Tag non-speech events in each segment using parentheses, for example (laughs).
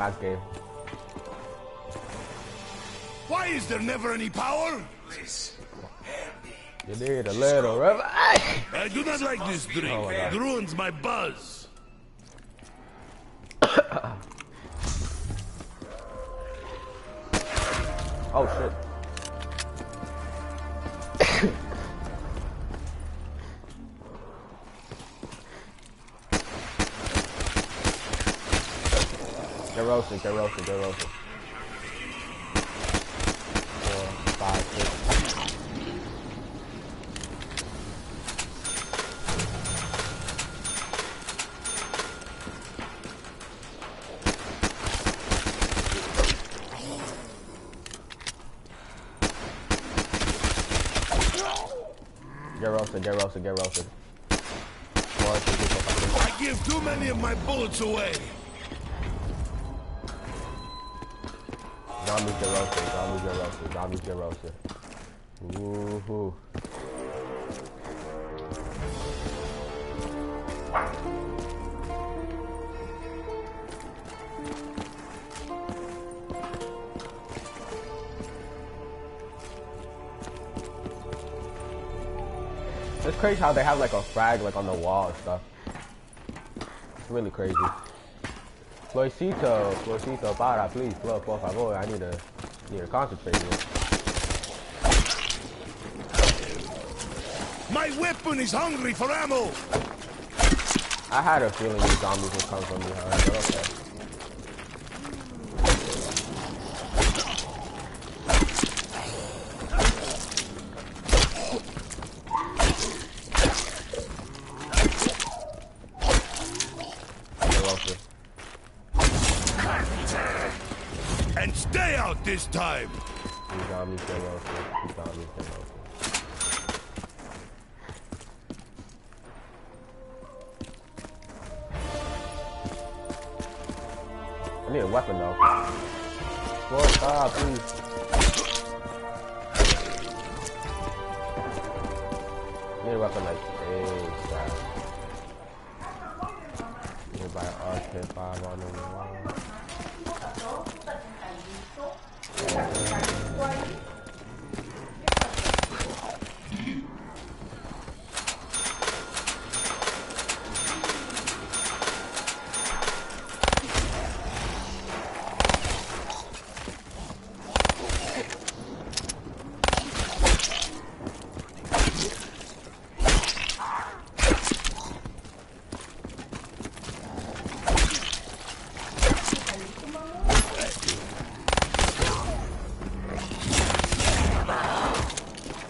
Last game. Why is there never any power? Please. You need a little rev. I do not like this oh drink. Oh it ruins my buzz. (coughs) Oh shit. Get roasted, get roasted, get roasted. Four, five, six. Get roasted, get roasted, get roasted. I give too many of my bullets away. Zombies get roasted, zombies get roasted. Woohoo. It's crazy how they have like a flag like on the wall and stuff. It's really crazy. Florcito, Florcito, para, please, por favor, I need to, need to concentrate here. My weapon is hungry for ammo. I had a feeling these zombies would come from behind, but okay. Get roasted. And stay out this time. I need a weapon though. Stop, please. I need a weapon like. Need to buy an RK5 on the wall.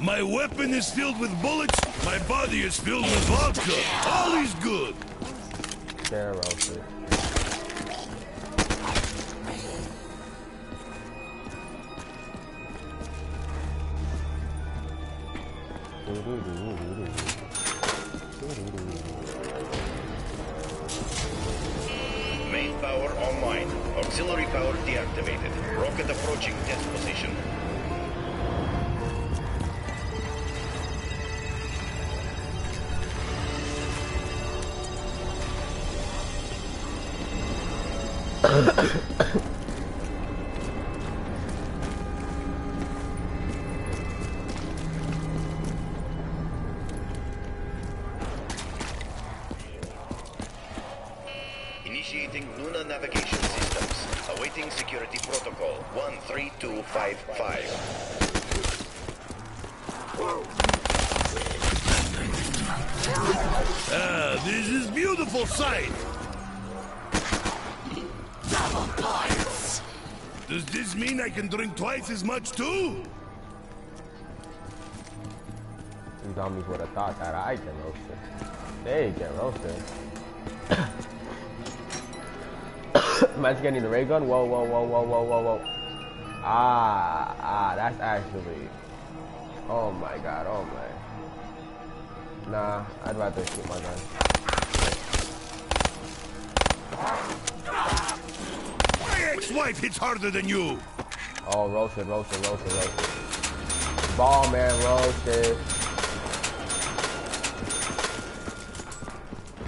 My weapon is filled with bullets. My body is filled with vodka. All is good. Roasted. Main power online. Auxiliary power deactivated. Rocket approaching test position. 13255. Ah, this is beautiful sight. Does this mean I can drink twice as much too? These zombies would have thought that I get roasted. They get roasted. Imagine getting the ray gun. Whoa, whoa, whoa, whoa, whoa, whoa, whoa. Ah, ah, that's actually. Oh my god, oh my. Nah, I'd rather shoot my gun. My ex-wife hits harder than you. Oh, roasted, roasted, roasted, roasted. Ball man roasted.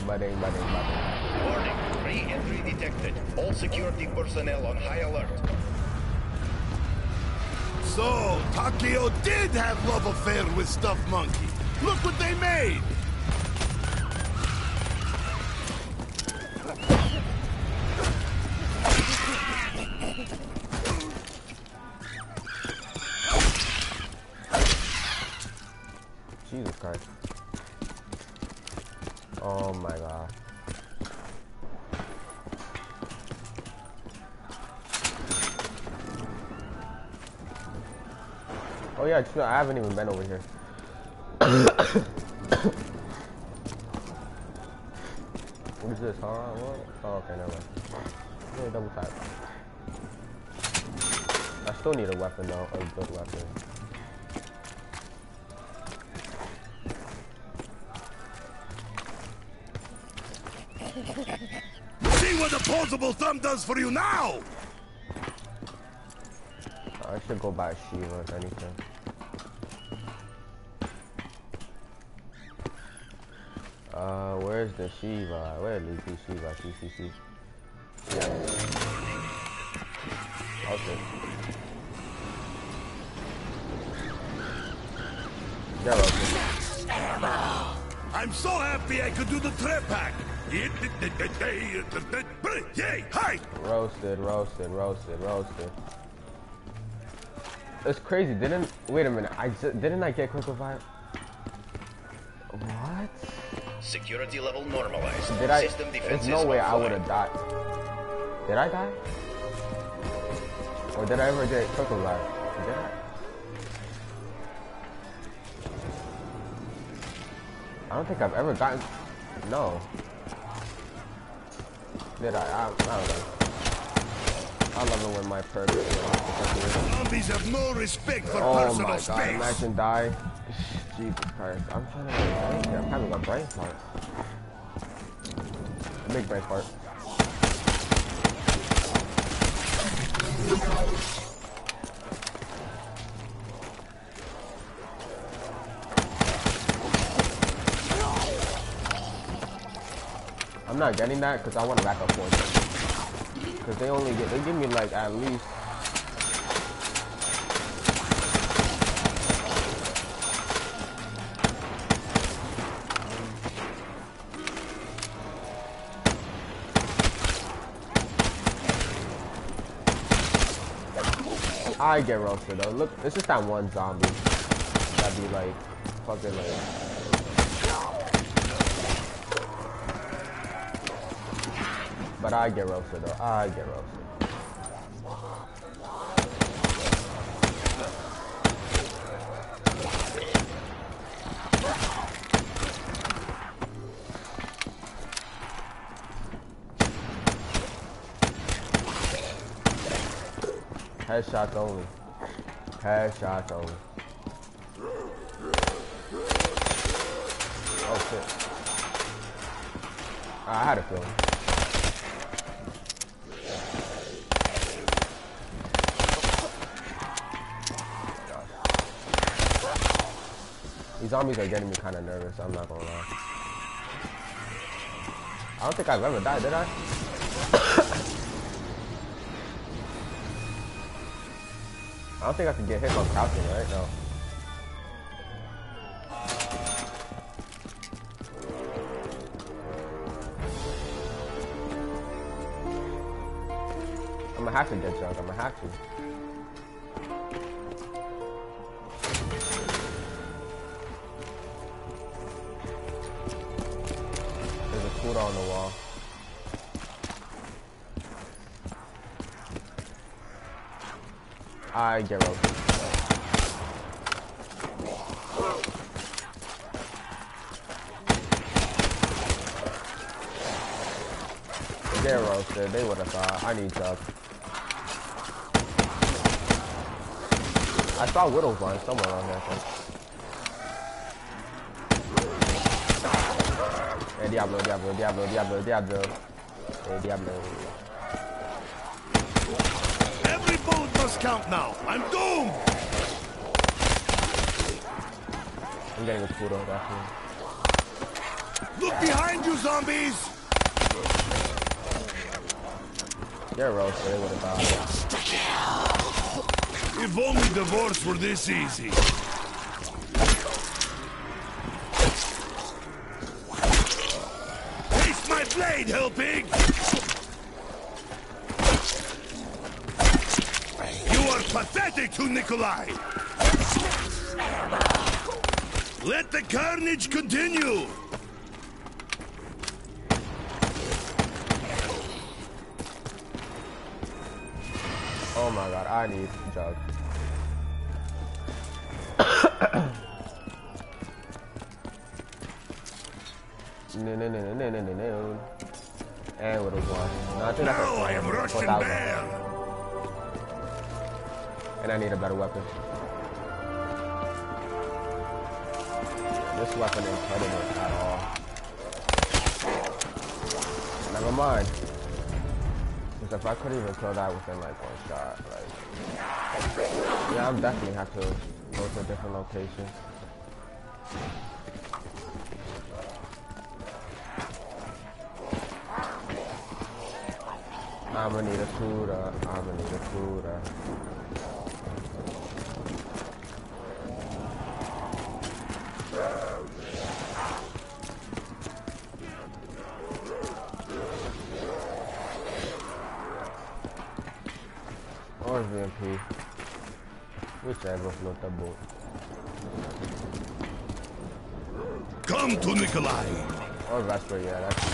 Budding, budding, budding. Warning. Re-entry detected. detected. All security personnel on high alert. So, Takeo did have love affair with Stuff Monkey. Look what they made! Oh yeah, true. I haven't even been over here. (coughs) what is this, huh? What? Oh, okay, never mind. Yeah, double tap. I still need a weapon though, a good weapon. See what opposable thumb does for you now! Should go buy a Sheiva if anything. Uh, where's the Sheiva? Where is the Sheiva? See. Yeah. Okay. Yeah, okay. I'm so happy I could do the trip pack! Yay, hi! Roasted, roasted, roasted, roasted. It's crazy. Didn't wait a minute. I just, didn't I get quick revive? What? Security level normalized. Did I? System There's no way I would have died. Did I die? Or did I ever get quick revive? Did I? I don't think I've ever gotten. No. Did I? I, I don't know. I love it when my perk. Zombies have no respect for Oh personal my god! space. Imagine die. (laughs) Jesus Christ! I'm trying to of here. I'm having a brain fart. Big brain fart. I'm not getting that because I want to back up force. Because they only get, they give me like at least I get roasted though. Look, it's just that one zombie That'd be like fucking like. But I get roasted though. I get roasted. Headshots only. Headshots only. Oh shit. I had a feeling. These zombies are getting me kind of nervous, I'm not gonna lie. I don't think I've ever died, did I? I don't think I can get hit while crouching, right? No. I'm gonna have to get drunk. I'm gonna have to. Scooter on the wall. I get roasted. Get roasted. They would have thought. I need Chuck. I saw Widow's Wine somewhere around here. I think. Hey, Diablo, Diablo, Diablo, Diablo, Diablo. Hey, Diablo. Every bullet must count now. I'm doomed! I'm getting a Scudo, definitely. Look behind you, zombies! You're roasted. Eh? It would have. If only divorce were this easy. Pig! You are pathetic to Nikolai! Let the carnage continue! Oh my god, I need jug. no, no, no, no, no, no, no. And with a one. No, I think that's a Now I am thousand. Bear! And I need a better weapon. This weapon ain't cutting it at all. Never mind. Because if I could even kill that within like one shot, like... Yeah, I'm definitely have to go to a different location. I'ma need a cooler, I'ma need a cooler. Or oh, VMP. Whichever float the boat. Come to Nikolai! Or Vesper, yeah, that's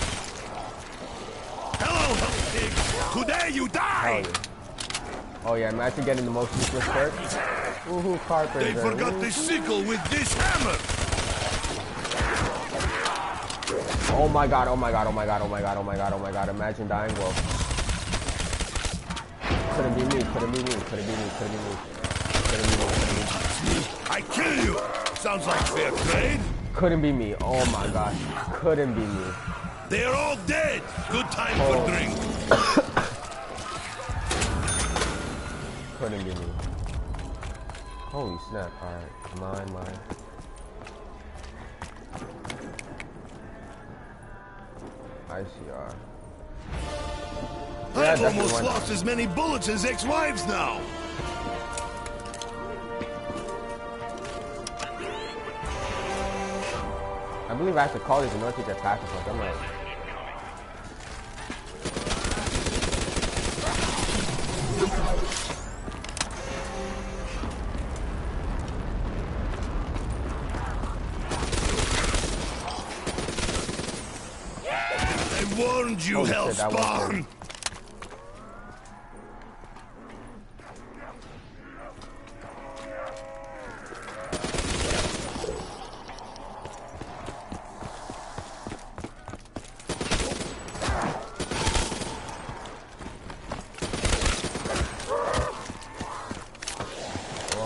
Hello! Today you die! hell yeah. Oh yeah, imagine getting the most useless perk. Woohoo, carpenter. They forgot woo. the sickle with this hammer! Oh my god, oh my god, oh my god, oh my god, oh my god, oh my god. Imagine dying, well. Couldn't be me, couldn't be me, couldn't be me, couldn't be me. Couldn't be me, couldn't be me. I kill you! Sounds like fair trade. Couldn't be me, oh my gosh. Couldn't be me. They're all dead! Good time Oh. for drink. Couldn't be me. Holy snap, alright. Mine, mine. ICR. I've almost lost as many bullets as ex-wives now! Believe I have to call these to get past this. I'm like, I warned you, Holy shit, that was Hellspawn! him.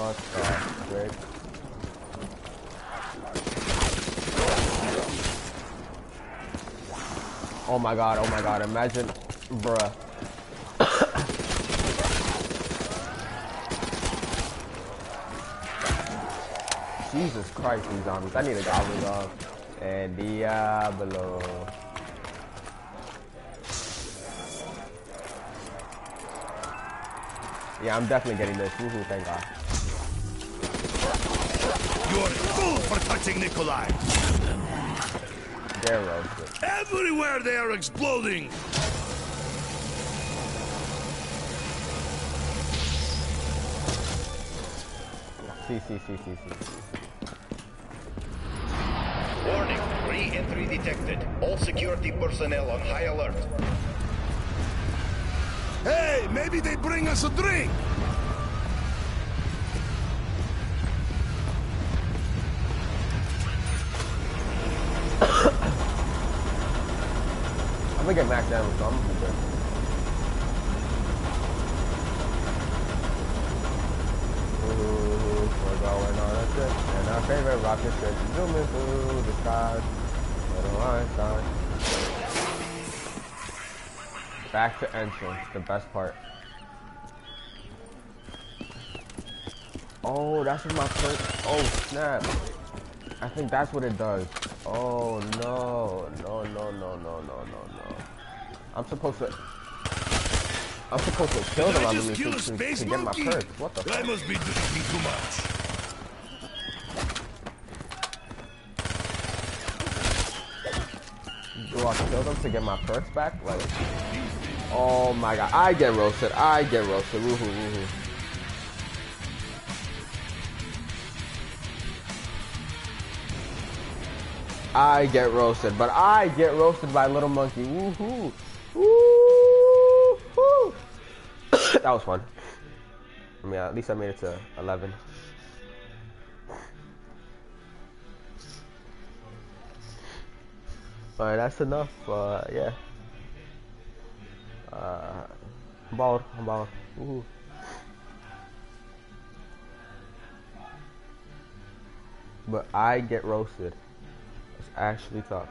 what the frick? Oh my god, oh my god, imagine, bruh. Jesus Christ, these zombies. I need a goblin dog. And Diablo. Yeah, I'm definitely getting this. Woohoo, thank God. You're a fool for touching Nikolai! They're roasted. Everywhere they are exploding! See, see, see, see, see. Warning, re-entry detected. All security personnel on high alert. Hey, maybe they bring us a drink! I'm gonna get max damage, so I'm good. Ooh, we're going on a trip, and our favorite rocket ship is zooming through the skies. Little Einstein. Back to entrance, the best part. Oh, that's what my first. Oh snap! I think that's what it does. Oh no, no, no, no, no, no, no. I'm supposed to. I'm supposed to kill them I on just kill to, to, get my perks. What the I fuck? must be drinking too much. Do I kill them to get my perks back? Like, oh my god, I get roasted. I get roasted. Woohoo, woohoo. I get roasted, but I get roasted by Little Monkey. Woohoo! That was fun. I mean, at least I made it to 11. Alright, that's enough. Uh, yeah. Uh, I'm bald. I'm bald. Woohoo. But I get roasted. It's actually tough.